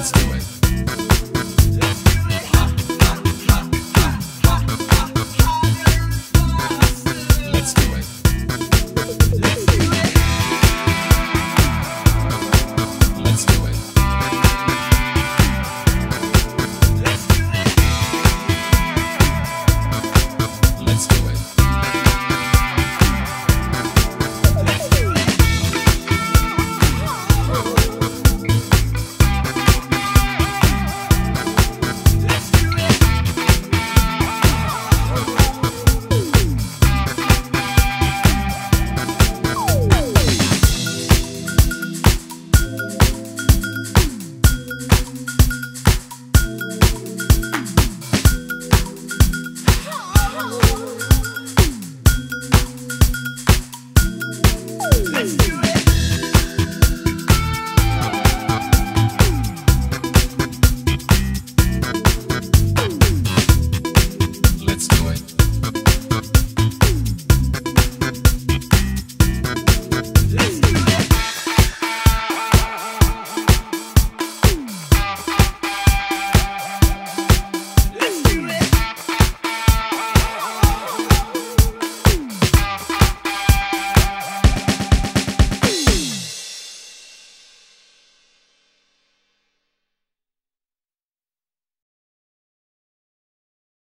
let's do it. Let's do it.